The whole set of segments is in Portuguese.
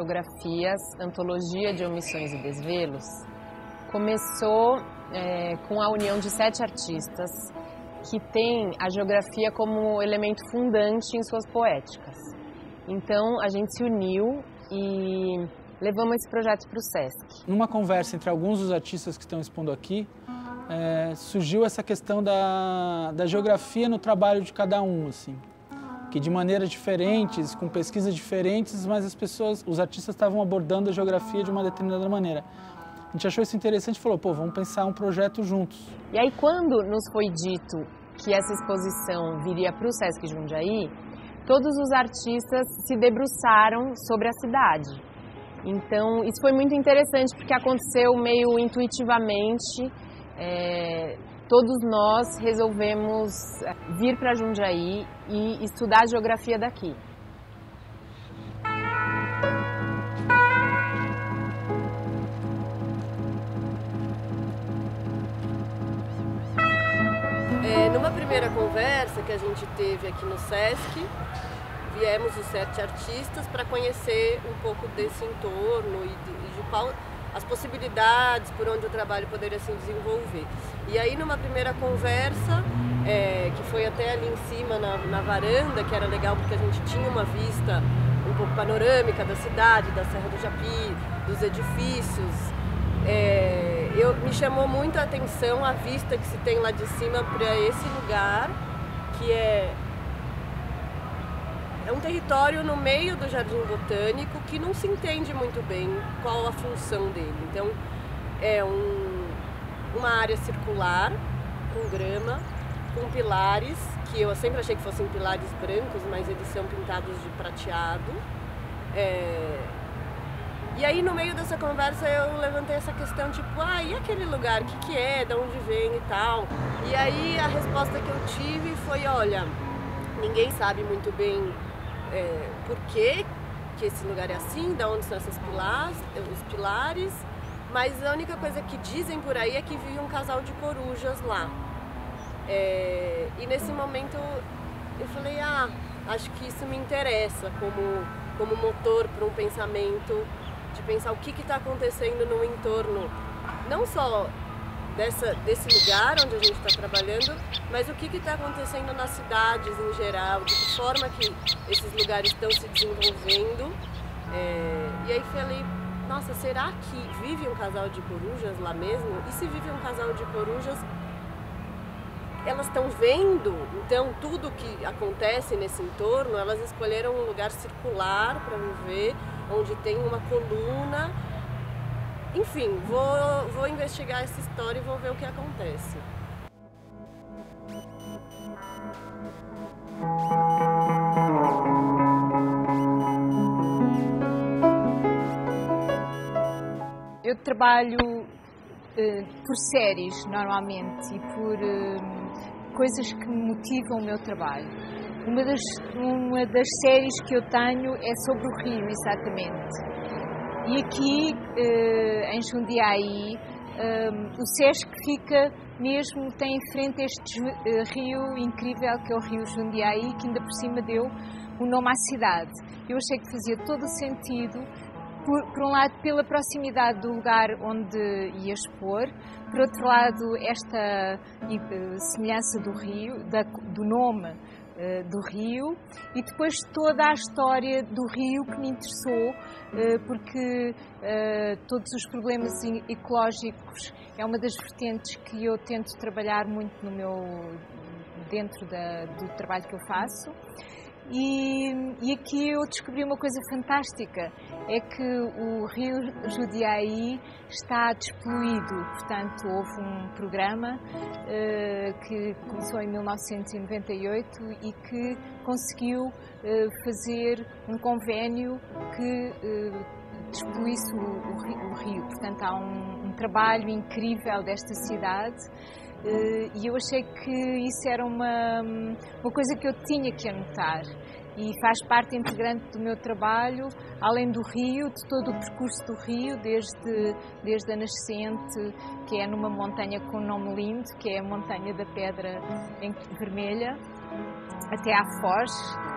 Geografias, Antologia de Omissões e Desvelos, começou é, com a união de sete artistas que têm a geografia como elemento fundante em suas poéticas. Então a gente se uniu e levamos esse projeto para o SESC. Numa conversa entre alguns dos artistas que estão expondo aqui, é, surgiu essa questão da, da geografia no trabalho de cada um, assim, que de maneiras diferentes, com pesquisas diferentes, mas as pessoas, os artistas estavam abordando a geografia de uma determinada maneira. A gente achou isso interessante e falou, pô, vamos pensar um projeto juntos. E aí quando nos foi dito que essa exposição viria para o Sesc Jundiaí, todos os artistas se debruçaram sobre a cidade. Então, isso foi muito interessante porque aconteceu meio intuitivamente. É, todos nós resolvemos é, vir para Jundiaí e estudar a geografia daqui. É, numa primeira conversa que a gente teve aqui no SESC, viemos os sete artistas para conhecer um pouco desse entorno e de, e de qual as possibilidades por onde o trabalho poderia se desenvolver. E aí numa primeira conversa, é, que foi até ali em cima na, na, varanda, que era legal porque a gente tinha uma vista um pouco panorâmica da cidade, da Serra do Japi, dos edifícios. É, eu, me chamou muito a atenção a vista que se tem lá de cima para esse lugar, que é é um território no meio do Jardim Botânico que não se entende muito bem qual a função dele. Então, é um, uma área circular, com grama, com pilares, que eu sempre achei que fossem pilares brancos, mas eles são pintados de prateado. É... E aí, no meio dessa conversa, eu levantei essa questão, tipo, ah, e aquele lugar, o que, que é, de onde vem e tal. E aí, a resposta que eu tive foi, olha, ninguém sabe muito bem é, por que, que esse lugar é assim, da onde são esses pilares, os pilares, mas a única coisa que dizem por aí é que vive um casal de corujas lá. É, e nesse momento eu falei, ah, acho que isso me interessa como, como motor para um pensamento, de pensar o que está acontecendo no entorno, não só dessa, desse lugar onde a gente está trabalhando, mas o que está acontecendo nas cidades em geral, de que forma que esses lugares estão se desenvolvendo. É, e aí falei, nossa, será que vive um casal de corujas lá mesmo? E se vive um casal de corujas, elas estão vendo, então tudo que acontece nesse entorno, elas escolheram um lugar circular para viver, onde tem uma coluna enfim, vou, vou investigar essa história e vou ver o que acontece. Eu trabalho uh, por séries normalmente e por uh, coisas que motivam o meu trabalho. Uma das, uma das séries que eu tenho é sobre o Rio, exatamente. E aqui uh, em Jundiaí, um, o SESC fica mesmo, tem em frente este uh, rio incrível que é o Rio Jundiaí, que ainda por cima deu o nome à cidade. Eu achei que fazia todo o sentido, por, por um lado, pela proximidade do lugar onde ia expor, por outro lado, esta uh, semelhança do rio, da, do nome eh, do rio e depois toda a história do rio que me interessou, eh, porque eh, todos os problemas ecológicos é uma das vertentes que eu tento trabalhar muito no meu dentro da, do trabalho que eu faço. E, e, aqui eu descobri uma coisa fantástica, é que o rio Judiaí está despoluído, portanto houve um programa uh, que começou em 1998 e que conseguiu uh, fazer um convênio que uh, despoluísse o, o, o, rio, portanto há um, um trabalho incrível desta cidade e eu achei que isso era uma, uma coisa que eu tinha que anotar. E faz parte integrante do meu trabalho, além do rio, de todo o percurso do rio, desde, desde a nascente, que é numa montanha com um nome lindo, que é a Montanha da Pedra Vermelha, até à Foz,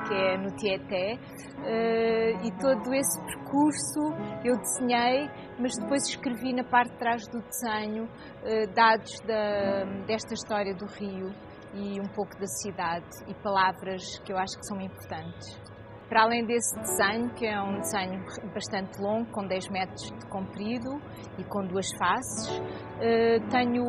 que é no Tieté, uh, e todo esse percurso eu desenhei, mas depois escrevi na parte de trás do desenho uh, dados da, desta história do rio e um pouco da cidade e palavras que eu acho que são importantes. Para além desse desenho, que é um desenho bastante longo, com 10 metros de comprido e com duas faces, eh, tenho.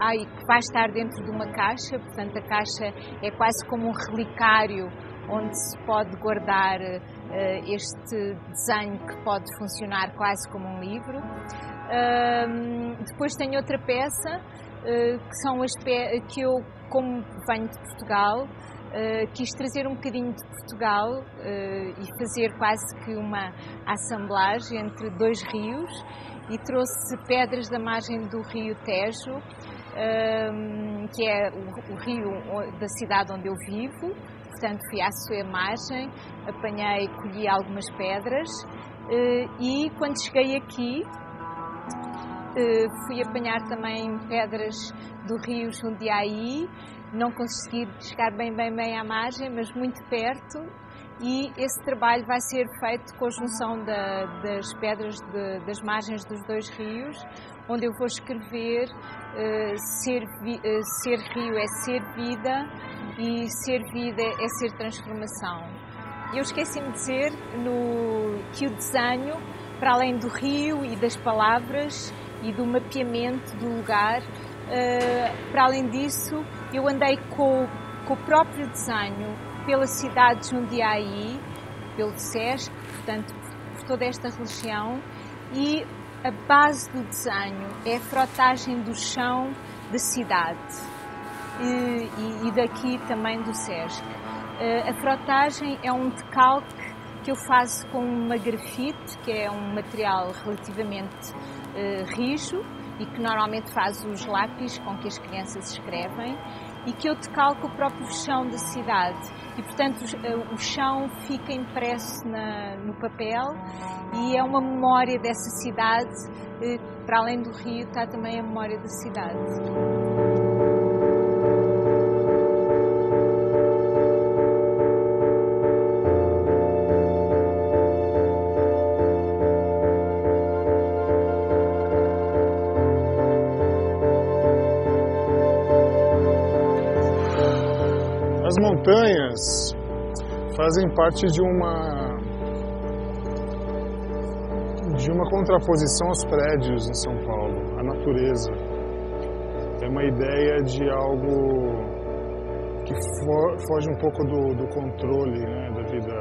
Ai, que vai estar dentro de uma caixa, portanto, a caixa é quase como um relicário onde se pode guardar eh, este desenho que pode funcionar quase como um livro. Depois tenho outra peça eh, que são as pe que eu, como venho de Portugal, Uh, quis trazer um bocadinho de Portugal e fazer quase que uma assemblagem entre dois rios e trouxe pedras da margem do rio Tejo, que é o, rio da cidade onde eu vivo. Portanto, fui à sua margem, apanhei, colhi algumas pedras e quando cheguei aqui fui apanhar também pedras do rio Jundiaí não consegui chegar bem, bem, bem à margem, mas muito perto. E esse trabalho vai ser feito com a junção da, das pedras de, das margens dos dois rios, onde eu vou escrever uh, ser, uh, ser rio é ser vida e ser vida é ser transformação. Eu esqueci-me de dizer no, que o desenho, para além do rio e das palavras e do mapeamento do lugar, uh, para além disso, eu andei com, com o próprio desenho pela cidade de Jundiaí, pelo SESC, portanto, por toda esta região, e a base do desenho é a frotagem do chão da cidade e, e, e daqui também do SESC. Uh, a frotagem é um decalque que eu faço com uma grafite, que é um material relativamente uh, rijo, e que normalmente faz os lápis com que as crianças escrevem e que eu decalco o próprio chão da cidade e portanto o, chão fica impresso na, no papel e é uma memória dessa cidade eh, para além do rio está também a memória da cidade. Montanhas fazem parte de uma de uma contraposição aos prédios em São Paulo, a natureza. É uma ideia de algo que foge um pouco do, do controle né, da vida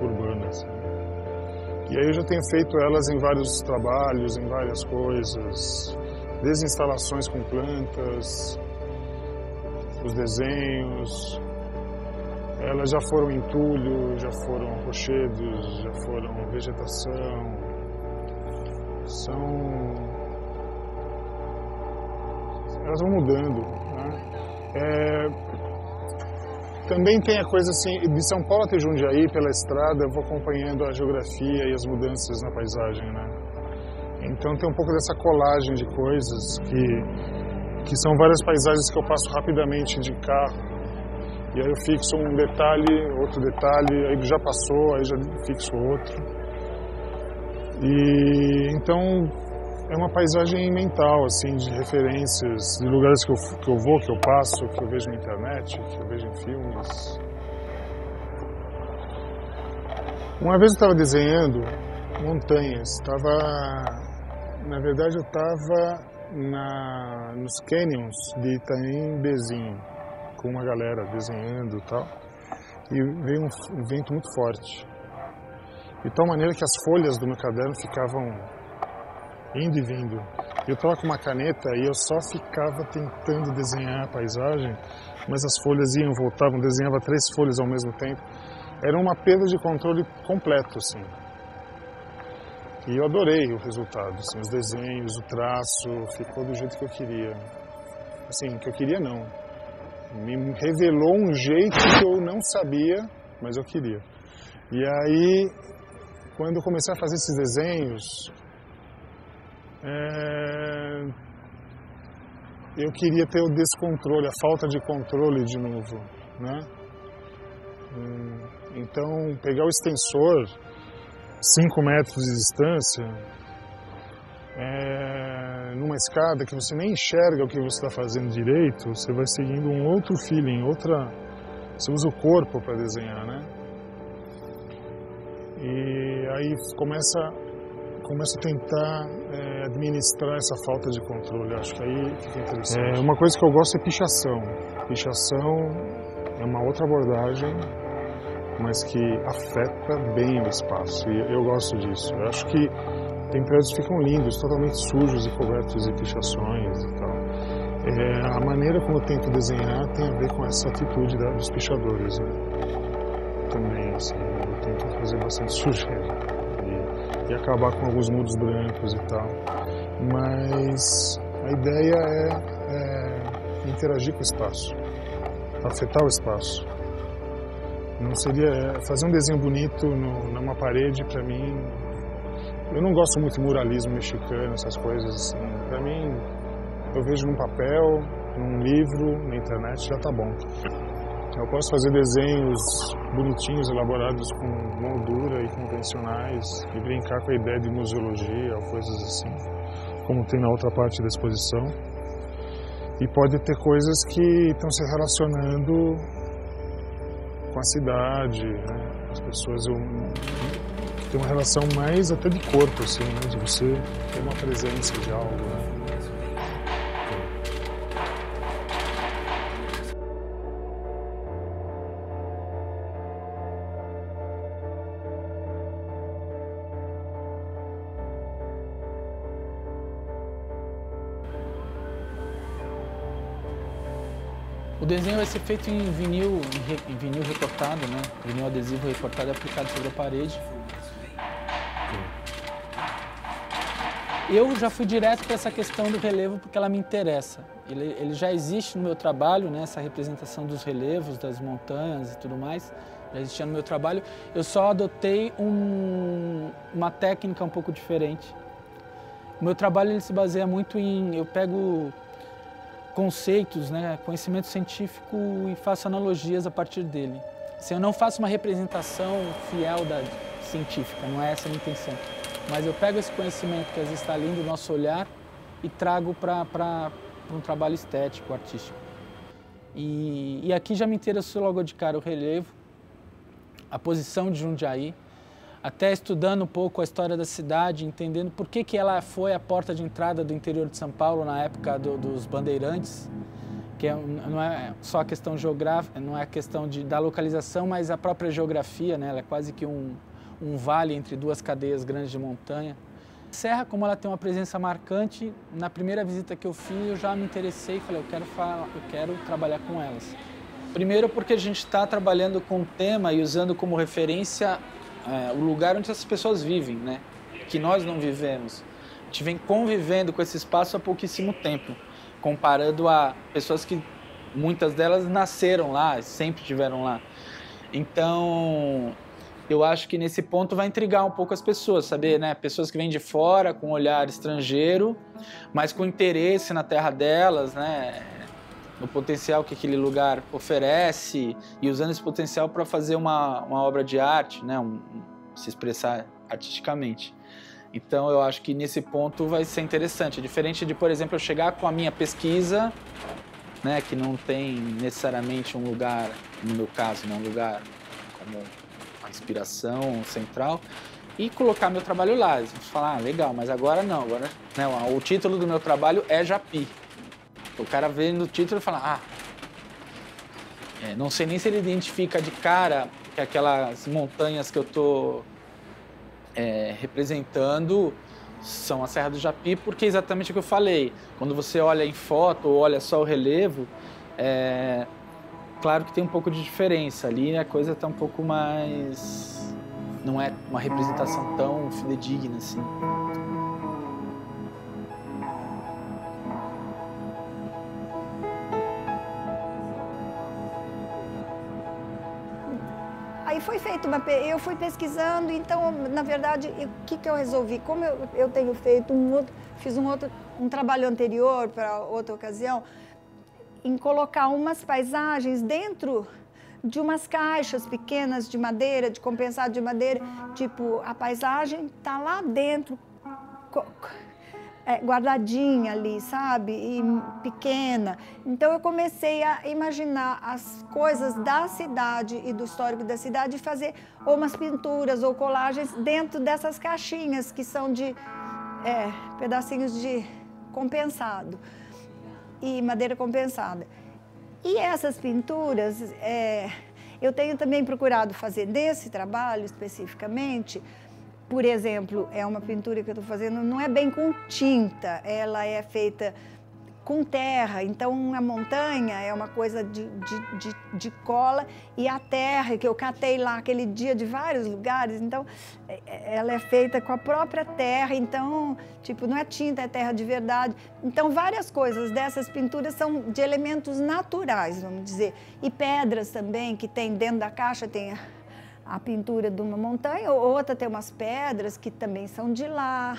urbana. Assim. E aí eu já tenho feito elas em vários trabalhos, em várias coisas, desde instalações com plantas, os desenhos, elas já foram entulho, já foram rochedos, já foram vegetação. São. Elas vão mudando. Né? É... Também tem a coisa assim, de São Paulo até Jundiaí, pela estrada, eu vou acompanhando a geografia e as mudanças na paisagem, né? Então tem um pouco dessa colagem de coisas que, que são várias paisagens que eu passo rapidamente de carro e aí eu fixo um detalhe, outro detalhe, aí já passou, aí já fixo outro. E então é uma paisagem mental, assim, de referências, de lugares que eu, que eu vou, que eu passo, que eu vejo na internet, que eu vejo em filmes. Uma vez eu estava desenhando montanhas, estava, na verdade eu estava nos canyons de Itaim Bezinho com uma galera desenhando e tal. E veio um, vento muito forte. De tal maneira que as folhas do meu caderno ficavam indo e vindo. Eu estava com uma caneta e eu só ficava tentando desenhar a paisagem, mas as folhas iam, voltavam, desenhava três folhas ao mesmo tempo. Era uma perda de controle completo, assim. E eu adorei o resultado, assim, os desenhos, o traço, ficou do jeito que eu queria. Assim, que eu queria não, me revelou um jeito que eu não sabia, mas eu queria. E aí, quando eu comecei a fazer esses desenhos, é... eu queria ter o descontrole, a falta de controle de novo, né? Hum, Então, pegar o extensor, 5 metros de distância, é, numa escada que você nem enxerga o que você está fazendo direito, você vai seguindo um outro feeling, outra. Você usa o corpo para desenhar, né? E aí começa, começa a tentar é, administrar essa falta de controle. Acho que aí fica interessante. É, uma coisa que eu gosto é pichação. Pichação é uma outra abordagem, mas que afeta bem o espaço. E eu gosto disso. Eu acho que tem prédios que ficam lindos, totalmente sujos e cobertos de pichações e tal. É, a maneira como eu tento desenhar tem a ver com essa atitude da, dos pichadores. Né? Também, assim, eu tento fazer bastante sujeira e, e acabar com alguns muros brancos e tal. Mas a ideia é, é interagir com o espaço, afetar o espaço. Não seria é, fazer um desenho bonito no, numa parede para mim eu não gosto muito de muralismo mexicano, essas coisas assim. Pra mim, eu vejo num papel, num livro, na internet, já tá bom. Eu posso fazer desenhos bonitinhos, elaborados com moldura e convencionais, e brincar com a ideia de museologia coisas assim, como tem na outra parte da exposição. E pode ter coisas que estão se relacionando com a cidade, né? as pessoas. Eu, tem uma relação mais até de corpo, assim, né? De você ter uma presença de algo, né? O desenho vai ser feito em vinil, em vinil recortado, né? Vinil adesivo recortado e aplicado sobre a parede. Eu já fui direto para essa questão do relevo porque ela me interessa. Ele, ele, já existe no meu trabalho, né, essa representação dos relevos, das montanhas e tudo mais, já existia no meu trabalho. Eu só adotei um, uma técnica um pouco diferente. O meu trabalho ele se baseia muito em eu pego conceitos, né, conhecimento científico e faço analogias a partir dele. Assim, eu não faço uma representação fiel da científica, não é essa a minha intenção. Mas eu pego esse conhecimento que às vezes está ali do nosso olhar e trago para um trabalho estético, artístico. E, e, aqui já me interessou logo de cara o relevo, a posição de Jundiaí, até estudando um pouco a história da cidade, entendendo por que, que ela foi a porta de entrada do interior de São Paulo na época do, dos bandeirantes, que é, não é só a questão geográfica, não é a questão de, da localização, mas a própria geografia, né? ela é quase que um, um vale entre duas cadeias grandes de montanha. Serra, como ela tem uma presença marcante, na primeira visita que eu fiz, eu já me interessei e falei, eu quero, falar, eu quero trabalhar com elas. Primeiro porque a gente está trabalhando com o tema e usando como referência é, o lugar onde essas pessoas vivem, né? que nós não vivemos. A gente vem convivendo com esse espaço há pouquíssimo tempo, comparando a pessoas que muitas delas nasceram lá, sempre estiveram lá. Então, eu acho que nesse ponto vai intrigar um pouco as pessoas, saber, né? Pessoas que vêm de fora com um olhar estrangeiro, mas com interesse na terra delas, né? No potencial que aquele lugar oferece e usando esse potencial para fazer uma, uma obra de arte, né? Um, se expressar artisticamente. Então eu acho que nesse ponto vai ser interessante, diferente de, por exemplo, eu chegar com a minha pesquisa, né, que não tem necessariamente um lugar, no meu caso, né, um lugar como inspiração central e colocar meu trabalho lá. Eles vão falar, ah, legal, mas agora não, agora não, o título do meu trabalho é Japi. O cara vê no título e fala, ah, é, não sei nem se ele identifica de cara que aquelas montanhas que eu estou é, representando são a Serra do Japi, porque é exatamente o que eu falei. Quando você olha em foto ou olha só o relevo, é, claro que tem um pouco de diferença. Ali a coisa está um pouco mais. Não é uma representação tão fidedigna assim. Aí foi feito uma. Eu fui pesquisando, então, na verdade, o que, que eu resolvi? Como eu, eu tenho feito um outro. Fiz um outro. um trabalho anterior para outra ocasião em colocar umas paisagens dentro de umas caixas pequenas de madeira, de compensado de madeira, tipo a paisagem tá lá dentro, é, guardadinha ali, sabe? E pequena. Então eu comecei a imaginar as coisas da cidade e do histórico da cidade e fazer ou umas pinturas ou colagens dentro dessas caixinhas que são de é, pedacinhos de compensado e madeira compensada. E essas pinturas, é, eu tenho também procurado fazer desse trabalho especificamente por exemplo, é uma pintura que eu estou fazendo, não é bem com tinta, ela é feita com terra. Então, a montanha é uma coisa de, de, de, de, cola e a terra que eu catei lá aquele dia de vários lugares. Então, é, é, ela é feita com a própria terra. Então, tipo, não é tinta, é terra de verdade. Então, várias coisas dessas pinturas são de elementos naturais, vamos dizer. E pedras também, que tem dentro da caixa, tem a pintura de uma montanha, outra tem umas pedras que também são de lá.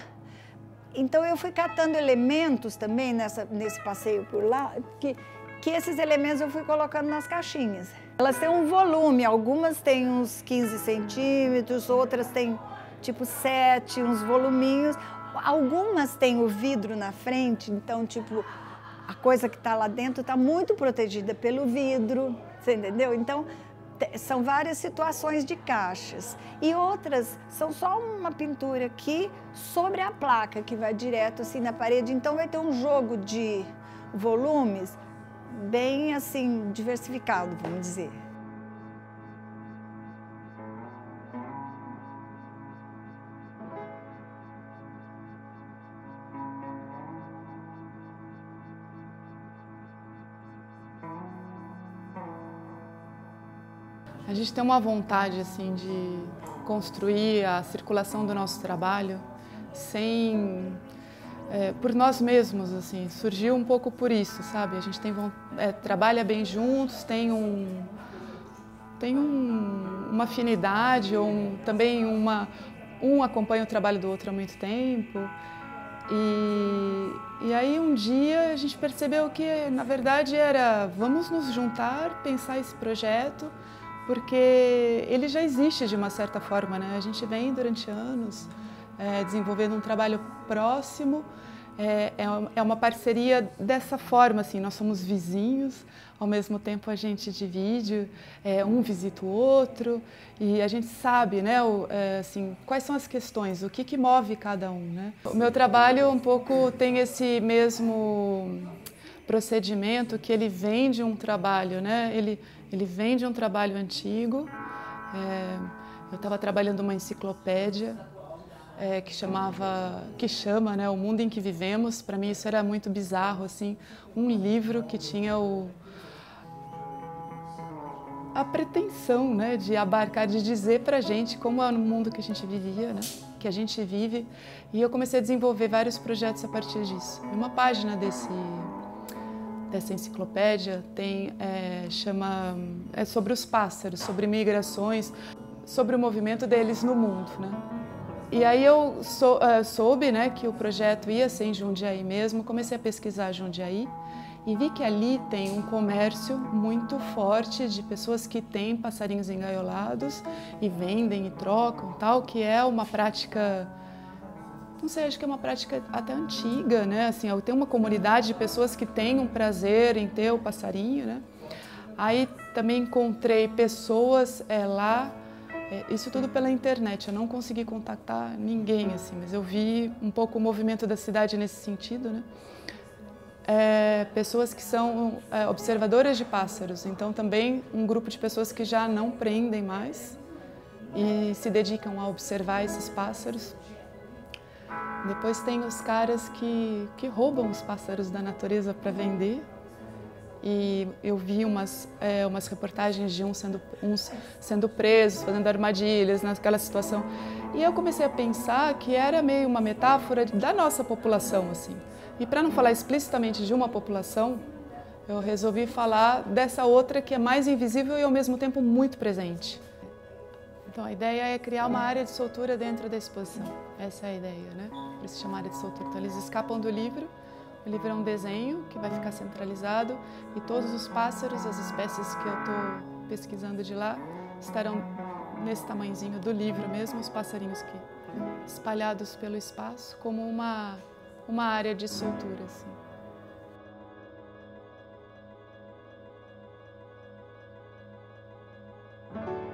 Então eu fui catando elementos também nessa, nesse passeio por lá, que, que esses elementos eu fui colocando nas caixinhas. Elas têm um volume, algumas têm uns 15 centímetros, outras têm tipo 7, uns voluminhos. Algumas têm o vidro na frente, então tipo a coisa que está lá dentro está muito protegida pelo vidro, você entendeu? Então são várias situações de caixas e outras são só uma pintura aqui sobre a placa que vai direto assim na parede. Então vai ter um jogo de volumes bem assim diversificado, vamos dizer. A gente tem uma vontade assim de construir a circulação do nosso trabalho sem é, por nós mesmos assim. Surgiu um pouco por isso sabe? A gente tem é, trabalha bem juntos tem um tem um, uma afinidade ou um, também uma um acompanha o trabalho do outro há muito tempo. E, e aí um dia a gente percebeu que na verdade era vamos nos juntar pensar esse projeto porque ele já existe de uma certa forma, né? A gente vem durante anos é, desenvolvendo um trabalho próximo, é, é uma parceria dessa forma, assim, nós somos vizinhos, ao mesmo tempo a gente divide, é, um visita o outro e a gente sabe, né, o, é, assim, quais são as questões, o que, que move cada um, né? O meu trabalho um pouco tem esse mesmo procedimento que ele vem de um trabalho, né? Ele, ele vem de um trabalho antigo. É, eu estava trabalhando uma enciclopédia é, que chamava, que chama, né, o mundo em que vivemos. Para mim isso era muito bizarro, assim, um livro que tinha o a pretensão, né, de abarcar, de dizer para gente como é o mundo que a gente vivia, né, que a gente vive. E eu comecei a desenvolver vários projetos a partir disso. Uma página desse dessa enciclopédia tem é, chama é sobre os pássaros, sobre migrações, sobre o movimento deles no mundo, né? E aí eu sou, uh, soube, né, que o projeto ia ser em Jundiaí mesmo. Comecei a pesquisar Jundiaí e vi que ali tem um comércio muito forte de pessoas que têm passarinhos engaiolados e vendem e trocam, tal, que é uma prática não sei, acho que é uma prática até antiga, né? Assim, tenho uma comunidade de pessoas que têm um prazer em ter o passarinho, né? Aí também encontrei pessoas é, lá, é, isso tudo pela internet. Eu não consegui contactar ninguém, assim, mas eu vi um pouco o movimento da cidade nesse sentido, né? É, pessoas que são é, observadoras de pássaros. Então, também um grupo de pessoas que já não prendem mais e se dedicam a observar esses pássaros. Depois tem os caras que, que roubam os pássaros da natureza para vender. E eu vi umas, é, umas reportagens de uns sendo, uns sendo presos, fazendo armadilhas naquela situação. E eu comecei a pensar que era meio uma metáfora da nossa população. assim. E para não falar explicitamente de uma população, eu resolvi falar dessa outra que é mais invisível e ao mesmo tempo muito presente. Então a ideia é criar uma área de soltura dentro da exposição. Essa é a ideia, né? Por isso chama área de soltura. Então eles escapam do livro. O livro é um desenho que vai ficar centralizado e todos os pássaros, as espécies que eu estou pesquisando de lá estarão nesse tamanhozinho do livro mesmo, os passarinhos que espalhados pelo espaço, como uma, uma área de soltura. Assim. O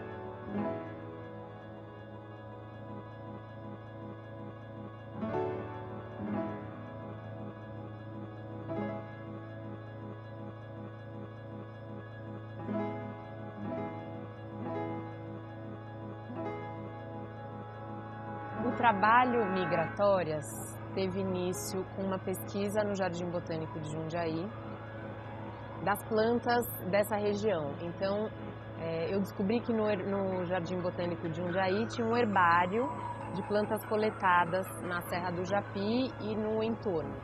trabalho Migratórias teve início com uma pesquisa no Jardim Botânico de Jundiaí das plantas dessa região. Então, é, eu descobri que no, no, Jardim Botânico de Jundiaí tinha um herbário de plantas coletadas na Serra do Japi e no entorno.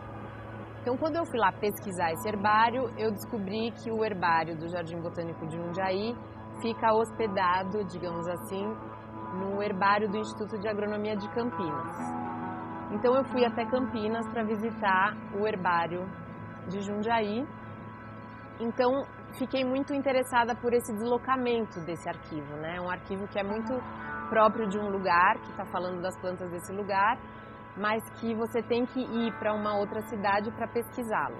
Então, quando eu fui lá pesquisar esse herbário, eu descobri que o herbário do Jardim Botânico de Jundiaí fica hospedado, digamos assim, no herbário do Instituto de Agronomia de Campinas. Então eu fui até Campinas para visitar o herbário de Jundiaí. Então fiquei muito interessada por esse deslocamento desse arquivo, né? Um arquivo que é muito próprio de um lugar, que está falando das plantas desse lugar, mas que você tem que ir para uma outra cidade para pesquisá-lo.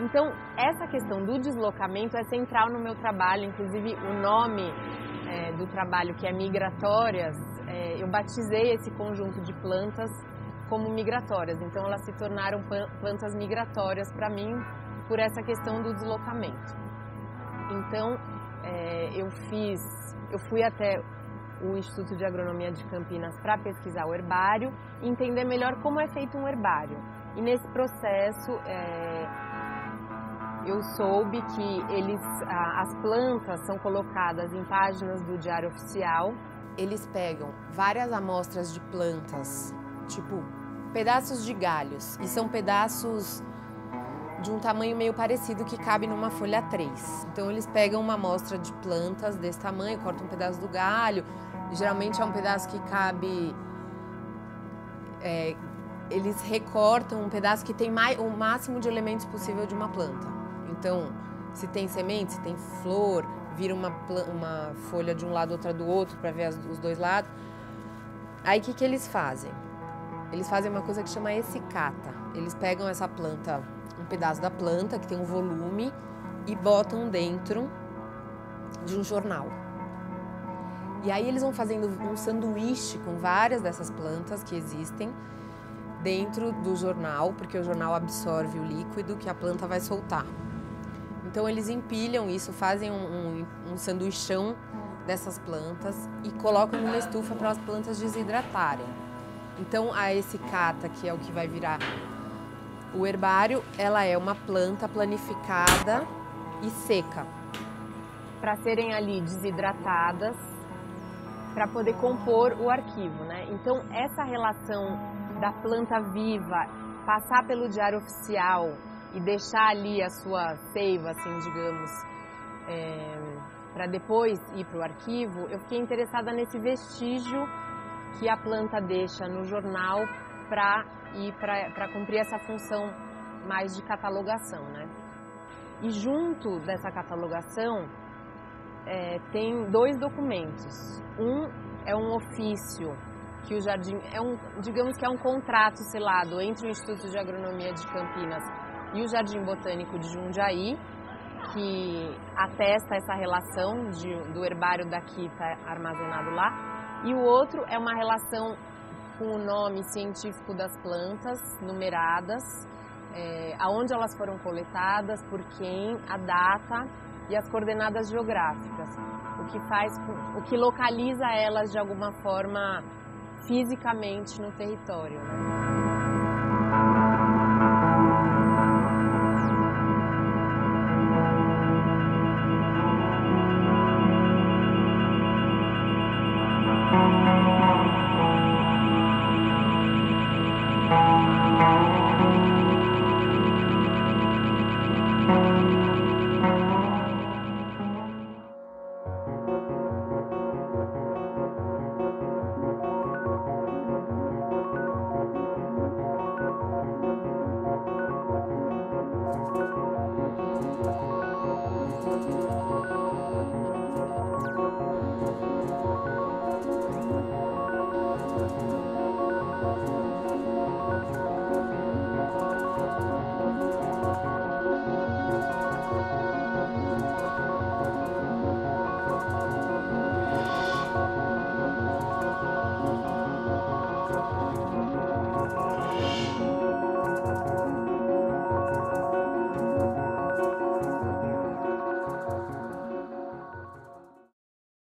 Então, essa questão do deslocamento é central no meu trabalho, inclusive o nome é, do trabalho, que é Migratórias, é, eu batizei esse conjunto de plantas como migratórias. Então, elas se tornaram plantas migratórias para mim por essa questão do deslocamento. Então, é, eu fiz, eu fui até o Instituto de Agronomia de Campinas para pesquisar o herbário entender melhor como é feito um herbário. E nesse processo, é, eu soube que eles, as plantas são colocadas em páginas do Diário Oficial. Eles pegam várias amostras de plantas, tipo pedaços de galhos, e são pedaços de um tamanho meio parecido que cabe numa folha 3. Então eles pegam uma amostra de plantas desse tamanho, cortam um pedaço do galho, geralmente é um pedaço que cabe. É, eles recortam um pedaço que tem mais, o máximo de elementos possível de uma planta. Então, se tem semente, se tem flor, vira uma, uma folha de um lado, outra do outro, para ver as, os dois lados. Aí, o que, que eles fazem? Eles fazem uma coisa que chama essicata. Eles pegam essa planta, um pedaço da planta, que tem um volume, e botam dentro de um jornal. E aí eles vão fazendo um sanduíche com várias dessas plantas que existem dentro do jornal, porque o jornal absorve o líquido que a planta vai soltar. Então eles empilham isso, fazem um, um, um sanduichão dessas plantas e colocam numa estufa para as plantas desidratarem. Então a essicata, que é o que vai virar o herbário, ela é uma planta planificada e seca. Para serem ali desidratadas, para poder compor o arquivo, né? Então essa relação da planta viva passar pelo diário oficial e deixar ali a sua seiva, assim, digamos, é, para depois ir para o arquivo, eu fiquei interessada nesse vestígio que a planta deixa no jornal para ir para cumprir essa função mais de catalogação, né? E junto dessa catalogação é, tem dois documentos. Um é um ofício que o jardim é um, digamos que é um contrato selado entre o Instituto de Agronomia de Campinas e o Jardim Botânico de Jundiaí, que atesta essa relação de, do herbário daqui está armazenado lá, e o outro é uma relação com o nome científico das plantas numeradas, é, aonde elas foram coletadas, por quem, a data e as coordenadas geográficas, o que faz, o que localiza elas de alguma forma fisicamente no território. Né?